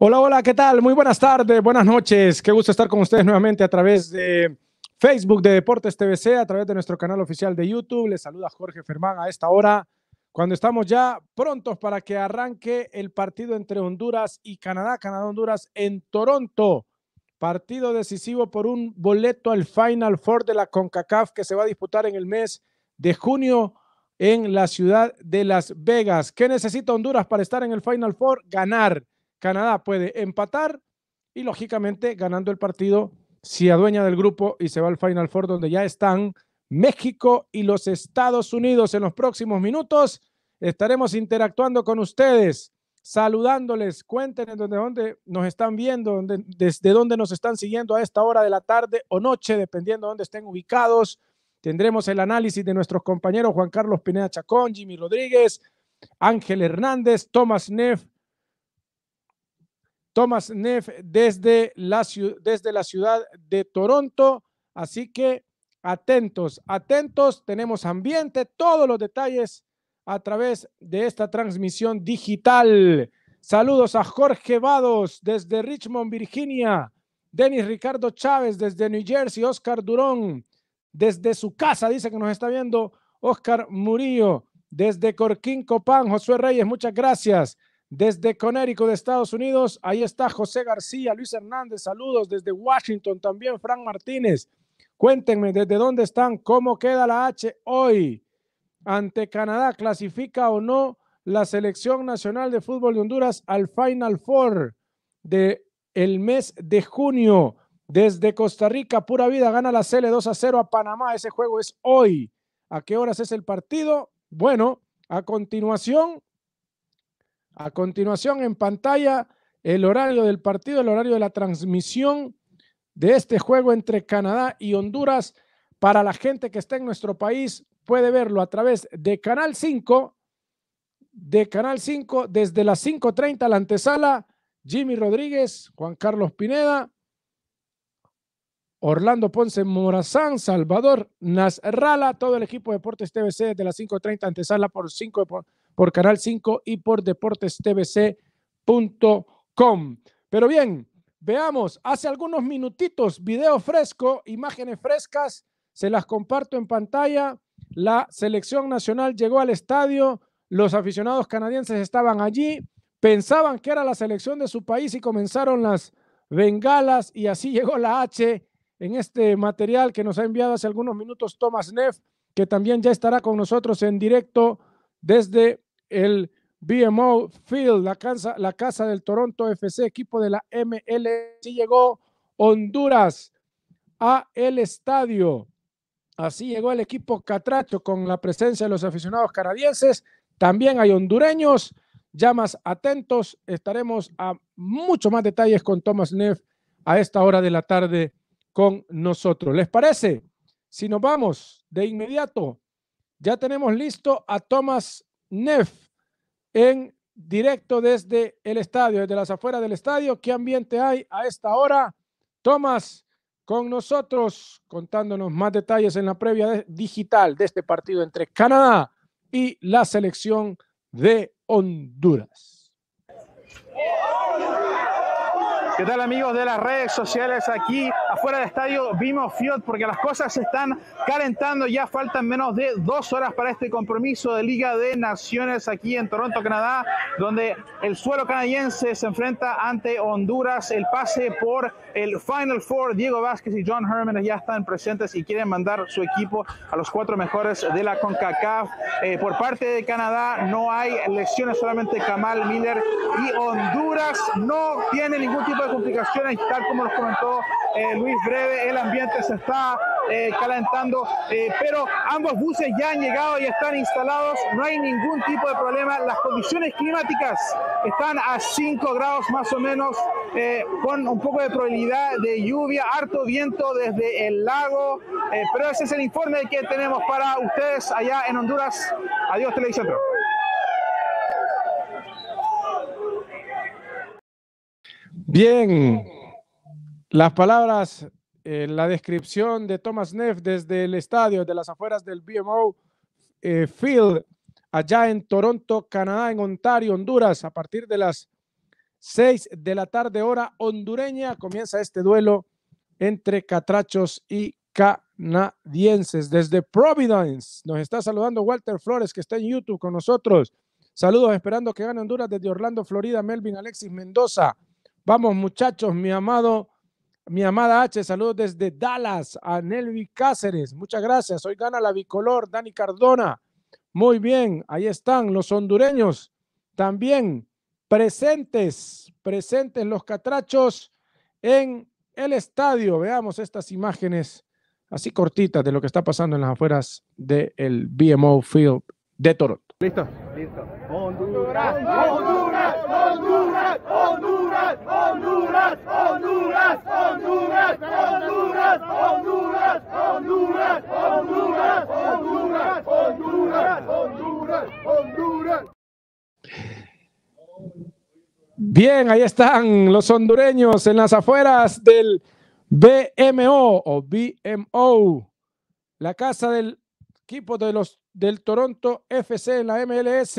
Hola, hola, ¿qué tal? Muy buenas tardes, buenas noches. Qué gusto estar con ustedes nuevamente a través de Facebook de Deportes TVC, a través de nuestro canal oficial de YouTube. Les saluda Jorge Fermán a esta hora, cuando estamos ya prontos para que arranque el partido entre Honduras y Canadá, Canadá-Honduras en Toronto. Partido decisivo por un boleto al Final Four de la CONCACAF que se va a disputar en el mes de junio en la ciudad de Las Vegas. ¿Qué necesita Honduras para estar en el Final Four? Ganar. Canadá puede empatar y lógicamente ganando el partido se adueña del grupo y se va al Final Four donde ya están México y los Estados Unidos. En los próximos minutos estaremos interactuando con ustedes, saludándoles, cuéntenos desde dónde nos están viendo, desde dónde nos están siguiendo a esta hora de la tarde o noche, dependiendo de dónde estén ubicados. Tendremos el análisis de nuestros compañeros Juan Carlos Pineda Chacón, Jimmy Rodríguez, Ángel Hernández, Tomás Neff, Thomas Neff desde la, desde la ciudad de Toronto. Así que atentos, atentos, tenemos ambiente, todos los detalles a través de esta transmisión digital. Saludos a Jorge Vados desde Richmond, Virginia. Denis Ricardo Chávez desde New Jersey. Oscar Durón desde su casa, dice que nos está viendo. Oscar Murillo desde Corquín Copán. Josué Reyes, muchas gracias. Desde Connecticut de Estados Unidos, ahí está José García, Luis Hernández, saludos desde Washington también, Frank Martínez. Cuéntenme desde dónde están, cómo queda la H hoy ante Canadá, clasifica o no la selección nacional de fútbol de Honduras al Final Four de el mes de junio. Desde Costa Rica, pura vida, gana la CL 2 a 0 a Panamá. Ese juego es hoy. ¿A qué horas es el partido? Bueno, a continuación, a continuación, en pantalla, el horario del partido, el horario de la transmisión de este juego entre Canadá y Honduras. Para la gente que está en nuestro país, puede verlo a través de Canal 5, de Canal 5, desde las 5.30 la antesala, Jimmy Rodríguez, Juan Carlos Pineda, Orlando Ponce Morazán, Salvador Nasrala, todo el equipo de Deportes TVC de las 5.30 antesala por 5 por Canal 5 y por deportestvc.com. Pero bien, veamos, hace algunos minutitos, video fresco, imágenes frescas, se las comparto en pantalla. La selección nacional llegó al estadio, los aficionados canadienses estaban allí, pensaban que era la selección de su país y comenzaron las bengalas y así llegó la H en este material que nos ha enviado hace algunos minutos Thomas Neff, que también ya estará con nosotros en directo desde el BMO Field, la casa, la casa del Toronto FC, equipo de la ML. Así llegó Honduras a el estadio. Así llegó el equipo Catracho con la presencia de los aficionados canadienses. También hay hondureños. Ya más atentos, estaremos a mucho más detalles con Thomas Neff a esta hora de la tarde con nosotros. ¿Les parece? Si nos vamos de inmediato, ya tenemos listo a Thomas Neff en directo desde el estadio, desde las afueras del estadio. ¿Qué ambiente hay a esta hora? Tomás, con nosotros, contándonos más detalles en la previa digital de este partido entre Canadá y la selección de Honduras. ¿Qué tal amigos de las redes sociales aquí afuera del estadio Vimo Field? Porque las cosas se están calentando, ya faltan menos de dos horas para este compromiso de Liga de Naciones aquí en Toronto, Canadá, donde el suelo canadiense se enfrenta ante Honduras, el pase por el Final Four, Diego Vázquez y John Herman ya están presentes y quieren mandar su equipo a los cuatro mejores de la CONCACAF. Eh, por parte de Canadá no hay lesiones, solamente Kamal Miller y Honduras no tiene ningún tipo de complicaciones, tal como nos comentó eh, Luis Breve, el ambiente se está eh, calentando, eh, pero ambos buses ya han llegado y están instalados, no hay ningún tipo de problema, las condiciones climáticas están a 5 grados más o menos, con un poco de probabilidad de lluvia, harto viento desde el lago, pero ese es el informe que tenemos para ustedes allá en Honduras. Adiós, Televisión. Bien, las palabras, eh, la descripción de Thomas Neff desde el estadio de las afueras del BMO eh, Field, allá en Toronto, Canadá, en Ontario, Honduras, a partir de las 6 de la tarde hora hondureña. Comienza este duelo entre catrachos y canadienses. Desde Providence nos está saludando Walter Flores, que está en YouTube con nosotros. Saludos, esperando que gane Honduras desde Orlando, Florida, Melvin Alexis Mendoza. Vamos, muchachos, mi amado, mi amada H, saludos desde Dallas a Nelvi Cáceres. Muchas gracias. Hoy gana la bicolor, Dani Cardona. Muy bien, ahí están los hondureños también presentes, presentes los catrachos en el estadio. Veamos estas imágenes así cortitas de lo que está pasando en las afueras del BMO Field de Toronto. ¿Listo? Listo. Honduras, Honduras, Honduras, Honduras, Honduras, Bien, ahí están los hondureños en las afueras del BMO o BMO, la casa del equipo de los del Toronto FC en la MLS.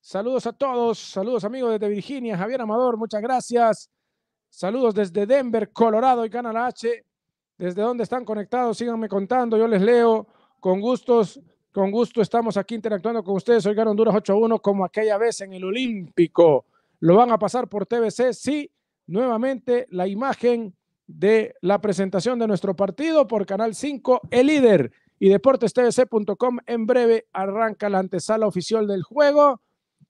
Saludos a todos, saludos amigos desde Virginia, Javier Amador, muchas gracias. Saludos desde Denver, Colorado y Canal H. Desde donde están conectados, síganme contando, yo les leo. Con gustos, con gusto estamos aquí interactuando con ustedes. Hoy gana Honduras 8 1 como aquella vez en el Olímpico. ¿Lo van a pasar por TBC? Sí. Nuevamente la imagen de la presentación de nuestro partido por Canal 5, el líder y deportestvc.com. En breve arranca la antesala oficial del juego.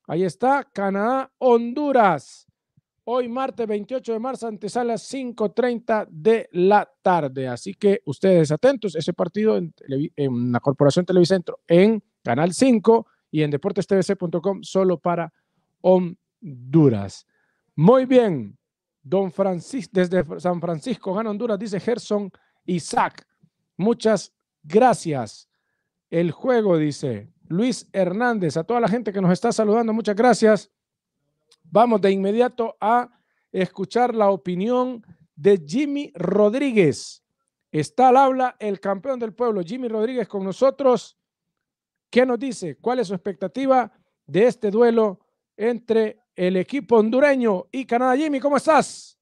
Ahí está, Canadá, Honduras. Hoy martes 28 de marzo, antesala 5.30 de la tarde. Así que ustedes atentos, ese partido en, en la Corporación Televicentro en Canal 5 y en deportestvc.com solo para Honduras. Muy bien, don Francisco, desde San Francisco, gana Honduras, dice Gerson Isaac. Muchas gracias. El juego, dice Luis Hernández, a toda la gente que nos está saludando, muchas gracias. Vamos de inmediato a escuchar la opinión de Jimmy Rodríguez. Está al habla el campeón del pueblo, Jimmy Rodríguez, con nosotros. ¿Qué nos dice? ¿Cuál es su expectativa de este duelo entre el equipo hondureño y Canadá? Jimmy, ¿cómo estás?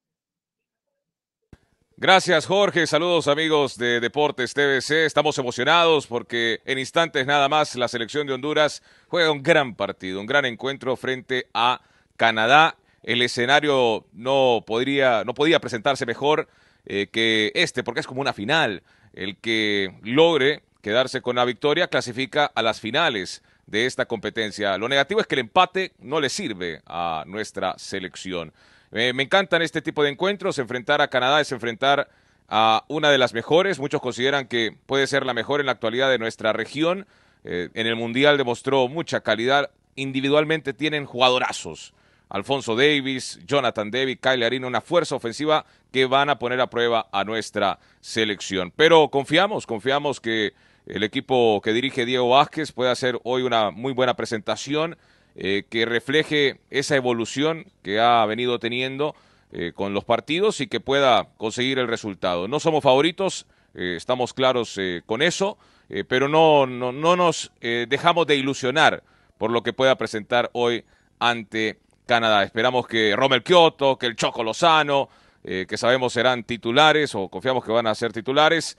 Gracias Jorge, saludos amigos de Deportes TVC, estamos emocionados porque en instantes nada más la selección de Honduras juega un gran partido, un gran encuentro frente a Canadá. El escenario no, podría, no podía presentarse mejor eh, que este porque es como una final. El que logre quedarse con la victoria clasifica a las finales de esta competencia. Lo negativo es que el empate no le sirve a nuestra selección. Me encantan este tipo de encuentros. Enfrentar a Canadá es enfrentar a una de las mejores. Muchos consideran que puede ser la mejor en la actualidad de nuestra región. Eh, en el Mundial demostró mucha calidad. Individualmente tienen jugadorazos. Alfonso Davis, Jonathan David, Kyle Arina, una fuerza ofensiva que van a poner a prueba a nuestra selección. Pero confiamos, confiamos que el equipo que dirige Diego Vázquez puede hacer hoy una muy buena presentación eh, que refleje esa evolución que ha venido teniendo eh, con los partidos y que pueda conseguir el resultado. No somos favoritos, eh, estamos claros con eso, pero no, no, no nos dejamos de ilusionar por lo que pueda presentar hoy ante Canadá. Esperamos que Romel Kioto, que el Choco Lozano, que sabemos serán titulares o confiamos que van a ser titulares,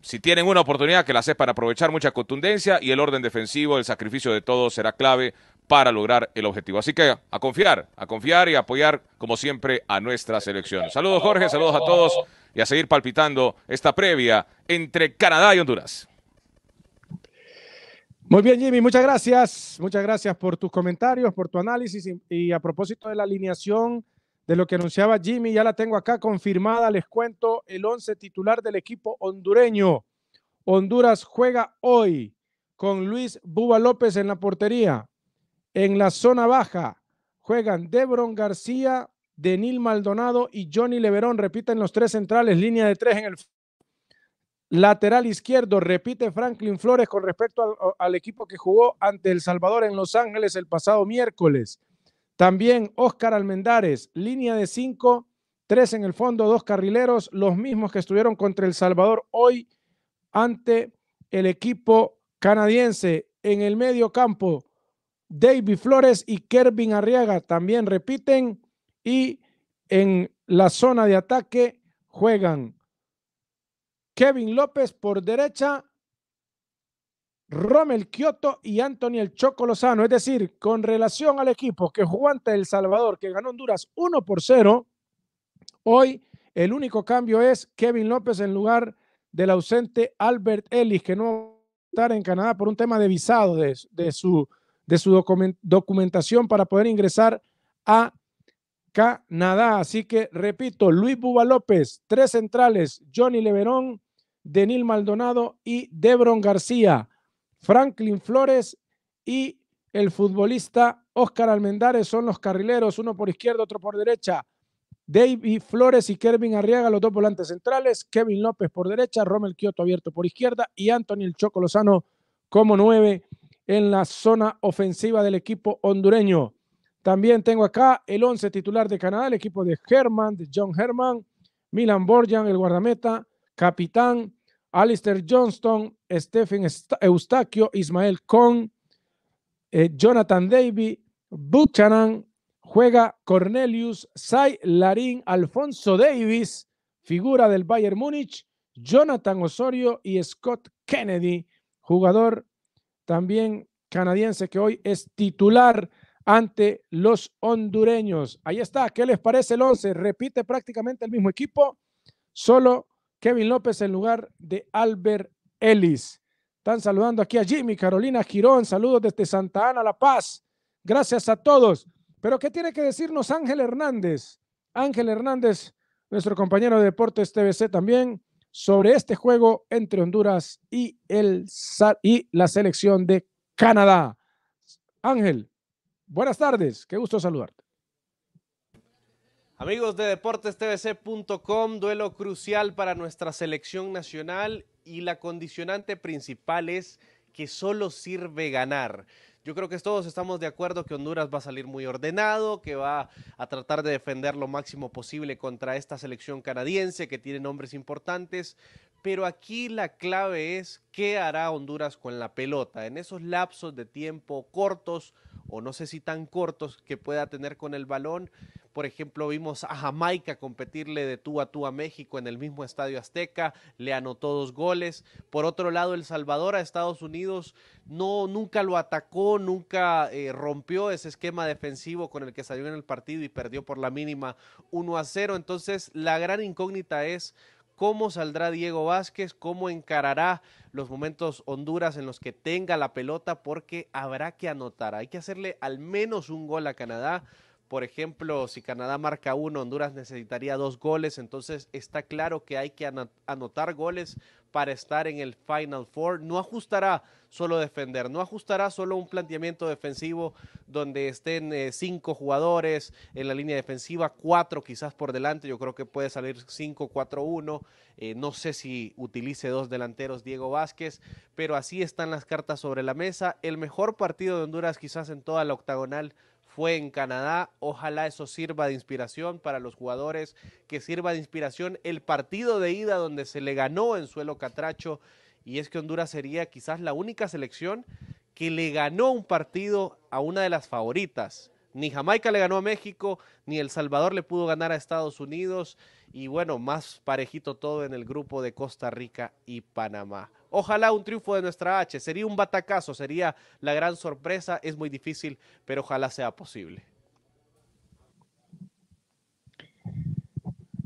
si tienen una oportunidad que la sepan aprovechar, mucha contundencia y el orden defensivo, el sacrificio de todos será clave para lograr el objetivo. Así que a confiar, a confiar y apoyar como siempre a nuestra selección. Saludos Jorge, saludos a todos y a seguir palpitando esta previa entre Canadá y Honduras. Muy bien, Jimmy, muchas gracias. Muchas gracias por tus comentarios, por tu análisis y, a propósito de la alineación de lo que anunciaba Jimmy, ya la tengo acá confirmada. Les cuento el once titular del equipo hondureño. Honduras juega hoy con Luis Buba López en la portería, en la zona baja juegan Debron García, Denil Maldonado y Johnny Leverón. Repiten los tres centrales, línea de tres en el lateral izquierdo. Repite Franklin Flores con respecto al, equipo que jugó ante El Salvador en Los Ángeles el pasado miércoles. También Oscar Almendares, línea de cinco, tres en el fondo, dos carrileros, los mismos que estuvieron contra El Salvador hoy ante el equipo canadiense. En el medio campo, David Flores y Kervin Arriaga también repiten. Y en la zona de ataque juegan Kevin López por derecha, Rommel Kioto y Anthony El Choco Lozano. Es decir, con relación al equipo que jugó ante El Salvador, que ganó Honduras 1 por 0, hoy el único cambio es Kevin López en lugar del ausente Albert Ellis, que no va a estar en Canadá por un tema de visado de, su, de su documentación para poder ingresar a Canadá. Así que repito, Luis Buba López, tres centrales, Johnny Leverón, Denil Maldonado y Debron García. Franklin Flores y el futbolista Oscar Almendares son los carrileros, uno por izquierda, otro por derecha. David Flores y Kevin Arriaga, los dos volantes centrales. Kevin López por derecha, Rommel Kioto abierto por izquierda y Anthony El Choco Lozano como nueve en la zona ofensiva del equipo hondureño. También tengo acá el once titular de Canadá, el equipo de Herman, de John Herman, Milan Borjan, el guardameta, capitán, Alistair Johnston, Stephen Eustaquio, Ismael Kong, eh, Jonathan Davy, Buchanan, juega Cornelius, Sai Larín, Alfonso Davis, figura del Bayern Múnich, Jonathan Osorio y Scott Kennedy, jugador también canadiense que hoy es titular ante los hondureños. Ahí está, ¿qué les parece el 11? Repite prácticamente el mismo equipo, solo Kevin López en lugar de Albert Ellis. Están saludando aquí a Jimmy, Carolina Girón, saludos desde Santa Ana, La Paz. Gracias a todos. Pero ¿qué tiene que decirnos Ángel Hernández? Ángel Hernández, nuestro compañero de Deportes TVC también, sobre este juego entre Honduras y, el, y la selección de Canadá. Ángel, buenas tardes, qué gusto saludarte. Amigos de deportestvc.com, duelo crucial para nuestra selección nacional y la condicionante principal es que solo sirve ganar. Yo creo que todos estamos de acuerdo que Honduras va a salir muy ordenado, que va a tratar de defender lo máximo posible contra esta selección canadiense que tiene nombres importantes, pero aquí la clave es qué hará Honduras con la pelota en esos lapsos de tiempo cortos o no sé si tan cortos que pueda tener con el balón por ejemplo, vimos a Jamaica competirle de tú a tú a México en el mismo Estadio Azteca, le anotó dos goles. Por otro lado, El Salvador a Estados Unidos no nunca lo atacó, nunca eh, rompió ese esquema defensivo con el que salió en el partido y perdió por la mínima 1 a 0. Entonces, la gran incógnita es cómo saldrá Diego Vázquez, cómo encarará los momentos Honduras en los que tenga la pelota, porque habrá que anotar, hay que hacerle al menos un gol a Canadá por ejemplo, si Canadá marca uno, Honduras necesitaría dos goles, entonces está claro que hay que anotar goles para estar en el Final Four. No ajustará solo defender, no ajustará solo un planteamiento defensivo donde estén eh, cinco jugadores en la línea defensiva, cuatro quizás por delante, yo creo que puede salir cinco, cuatro, uno. Eh, no sé si utilice dos delanteros Diego Vázquez, pero así están las cartas sobre la mesa. El mejor partido de Honduras quizás en toda la octagonal fue en Canadá. Ojalá eso sirva de inspiración para los jugadores, que sirva de inspiración el partido de ida donde se le ganó en suelo catracho. Y es que Honduras sería quizás la única selección que le ganó un partido a una de las favoritas. Ni Jamaica le ganó a México, ni El Salvador le pudo ganar a Estados Unidos. Y bueno, más parejito todo en el grupo de Costa Rica y Panamá. Ojalá un triunfo de nuestra H. Sería un batacazo, sería la gran sorpresa. Es muy difícil, pero ojalá sea posible.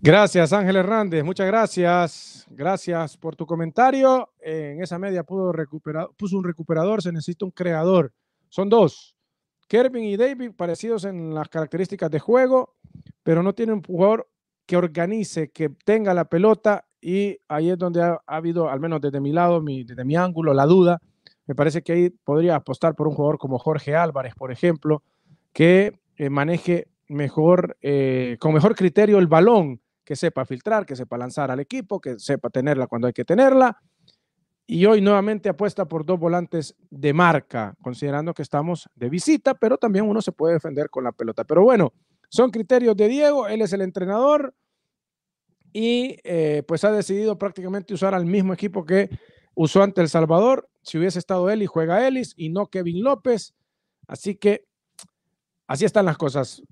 Gracias, Ángel Hernández. Muchas gracias. Gracias por tu comentario. En esa media pudo recuperar, puso un recuperador, se necesita un creador. Son dos. Kervin y David parecidos en las características de juego, pero no tienen un jugador que organice, que tenga la pelota y ahí es donde ha, habido, al menos desde mi lado, desde mi ángulo, la duda. Me parece que ahí podría apostar por un jugador como Jorge Álvarez, por ejemplo, que eh, maneje mejor, eh, con mejor criterio el balón, que sepa filtrar, que sepa lanzar al equipo, que sepa tenerla cuando hay que tenerla. Y hoy nuevamente apuesta por dos volantes de marca, considerando que estamos de visita, pero también uno se puede defender con la pelota. Pero bueno, son criterios de Diego, él es el entrenador y eh, pues ha decidido prácticamente usar al mismo equipo que usó ante El Salvador. Si hubiese estado y juega Ellis y no Kevin López. Así que así están las cosas.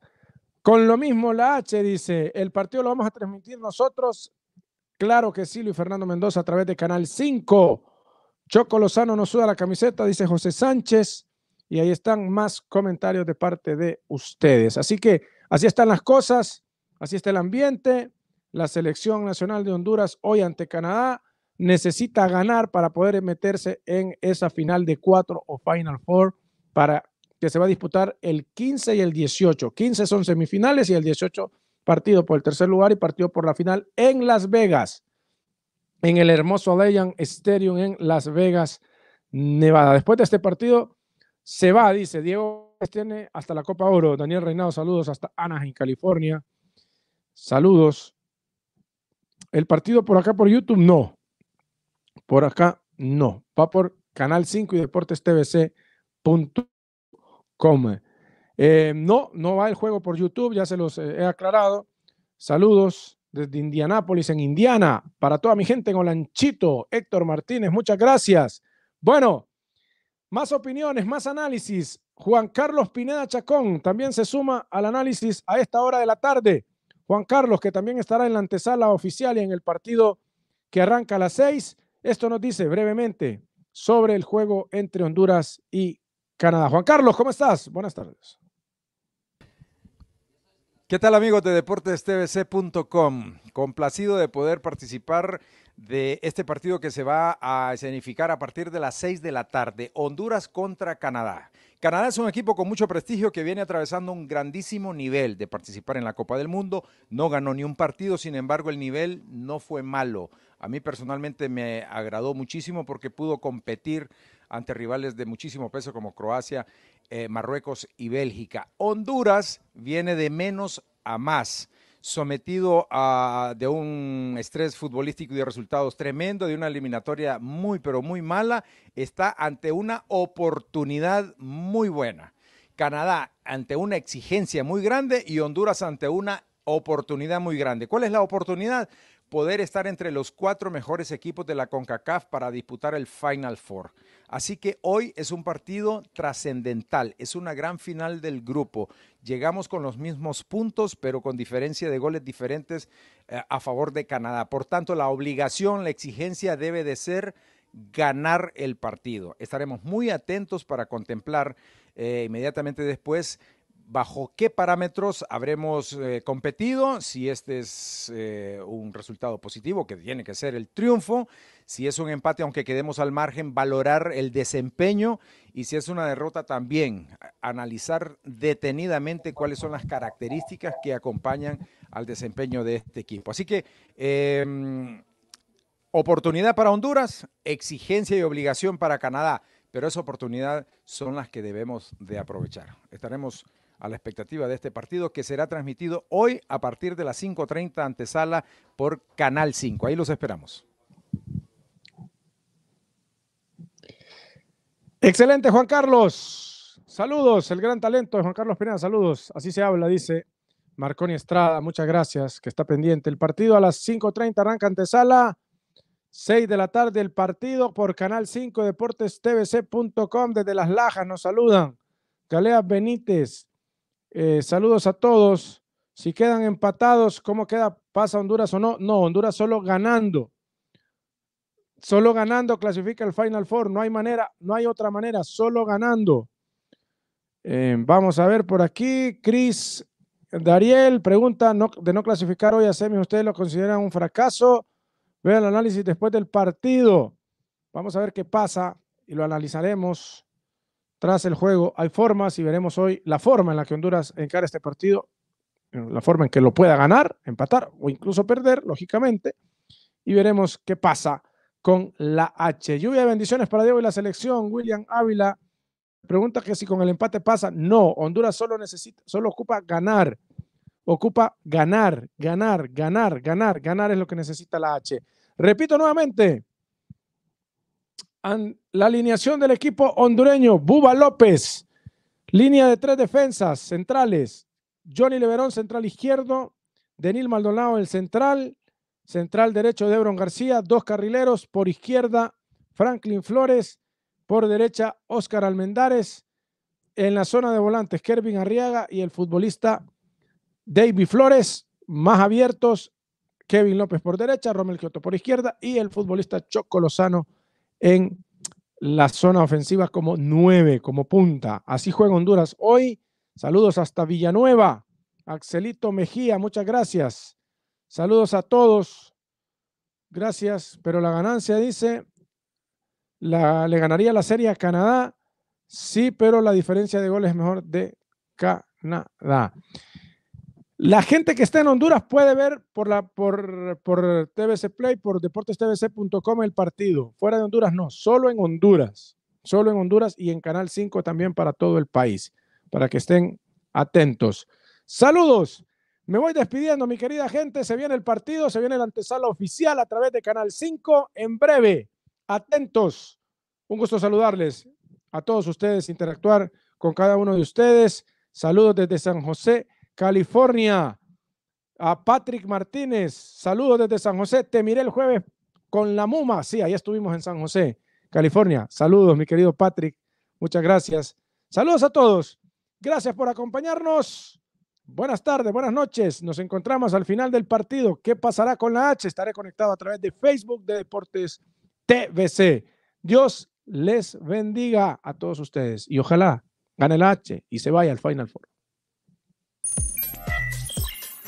Con lo mismo la H dice, el partido lo vamos a transmitir nosotros. Claro que sí, Luis Fernando Mendoza a través de Canal 5. Choco Lozano nos suda la camiseta, dice José Sánchez. Y ahí están más comentarios de parte de ustedes. Así que así están las cosas, así está el ambiente. La selección nacional de Honduras hoy ante Canadá necesita ganar para poder meterse en esa final de cuatro o Final Four para que se va a disputar el 15 y el 18. 15 son semifinales y el 18 partido por el tercer lugar y partido por la final en Las Vegas, en el hermoso Allianz Stadium en Las Vegas, Nevada. Después de este partido se va, dice Diego, hasta la Copa Oro. Daniel Reinado, saludos hasta Anaheim, California. Saludos. El partido por acá por YouTube, no. Por acá, no. Va por Canal 5 y Deportes TVC.com. Eh, no, no va el juego por YouTube, ya se los eh, he aclarado. Saludos desde Indianápolis, en Indiana, para toda mi gente en Olanchito. Héctor Martínez, muchas gracias. Bueno, más opiniones, más análisis. Juan Carlos Pineda Chacón también se suma al análisis a esta hora de la tarde. Juan Carlos, que también estará en la antesala oficial y en el partido que arranca a las seis. Esto nos dice brevemente sobre el juego entre Honduras y Canadá. Juan Carlos, ¿cómo estás? Buenas tardes. ¿Qué tal amigos de deportestvc.com? Complacido de poder participar de este partido que se va a escenificar a partir de las 6 de la tarde, Honduras contra Canadá. Canadá es un equipo con mucho prestigio que viene atravesando un grandísimo nivel de participar en la Copa del Mundo. No ganó ni un partido, sin embargo el nivel no fue malo. A mí personalmente me agradó muchísimo porque pudo competir ante rivales de muchísimo peso como Croacia, eh, Marruecos y Bélgica. Honduras viene de menos a más sometido a de un estrés futbolístico y de resultados tremendo, de una eliminatoria muy pero muy mala, está ante una oportunidad muy buena. Canadá ante una exigencia muy grande y Honduras ante una oportunidad muy grande. ¿Cuál es la oportunidad? Poder estar entre los cuatro mejores equipos de la CONCACAF para disputar el Final Four. Así que hoy es un partido trascendental, es una gran final del grupo. Llegamos con los mismos puntos, pero con diferencia de goles diferentes eh, a favor de Canadá. Por tanto, la obligación, la exigencia debe de ser ganar el partido. Estaremos muy atentos para contemplar eh, inmediatamente después bajo qué parámetros habremos eh, competido, si este es eh, un resultado positivo, que tiene que ser el triunfo, si es un empate, aunque quedemos al margen, valorar el desempeño y si es una derrota también, analizar detenidamente cuáles son las características que acompañan al desempeño de este equipo. Así que... Em, oportunidad para Honduras, exigencia y obligación para Canadá, pero esa oportunidad son las que debemos de aprovechar. Estaremos a la expectativa de este partido que será transmitido hoy a partir de las 5.30 antesala por Canal 5. Ahí los esperamos. Excelente, Juan Carlos. Saludos, el gran talento de Juan Carlos Pineda. Saludos. Así se habla, dice Marconi Estrada. Muchas gracias, que está pendiente. El partido a las 5.30 arranca antesala. 6 de la tarde el partido por Canal 5 Deportes TVC.com desde Las Lajas nos saludan. Galea Benítez, eh, saludos a todos. Si quedan empatados, ¿cómo queda? ¿Pasa Honduras o no? No, Honduras solo ganando. Solo ganando clasifica el Final Four. No hay manera, no hay otra manera, solo ganando. Eh, vamos a ver por aquí. Cris Dariel pregunta de no clasificar hoy a semi. ¿Ustedes lo consideran un fracaso? Vean el análisis después del partido. Vamos a ver qué pasa y lo analizaremos tras el juego. Hay formas y veremos hoy la forma en la que Honduras encara este partido, la forma en que lo pueda ganar, empatar o incluso perder, lógicamente. Y veremos qué pasa con la H. Lluvia de bendiciones para Diego y la selección. William Ávila pregunta que si con el empate pasa. No, Honduras solo necesita, solo ocupa ganar. Ocupa ganar, ganar, ganar, ganar. Ganar es lo que necesita la H. Repito nuevamente, la alineación del equipo hondureño, Buba López, línea de tres defensas centrales, Johnny Leverón, central izquierdo, Denil Maldonado, el central, central derecho Debron García, dos carrileros, por izquierda Franklin Flores, por derecha Oscar Almendares, en la zona de volantes Kervin Arriaga y el futbolista David Flores, más abiertos, Kevin López por derecha, Romel Kioto por izquierda y el futbolista Choco Lozano en la zona ofensiva como nueve, como punta. Así juega Honduras hoy. Saludos hasta Villanueva. Axelito Mejía, muchas gracias. Saludos a todos. Gracias, pero la ganancia dice, la, le ganaría la serie a Canadá. Sí, pero la diferencia de goles es mejor de Canadá. La gente que está en Honduras puede ver por, la, por, por TVC Play, por deportestvc.com el partido. Fuera de Honduras no, solo en Honduras. Solo en Honduras y en Canal 5 también para todo el país, para que estén atentos. Saludos. Me voy despidiendo, mi querida gente. Se viene el partido, se viene la antesala oficial a través de Canal 5 en breve. Atentos. Un gusto saludarles a todos ustedes, interactuar con cada uno de ustedes. Saludos desde San José. California. A Patrick Martínez, saludos desde San José. Te miré el jueves con la Muma. Sí, ahí estuvimos en San José, California. Saludos, mi querido Patrick. Muchas gracias. Saludos a todos. Gracias por acompañarnos. Buenas tardes, buenas noches. Nos encontramos al final del partido. ¿Qué pasará con la H? Estaré conectado a través de Facebook de Deportes TVC. Dios les bendiga a todos ustedes y ojalá gane la H y se vaya al Final Four.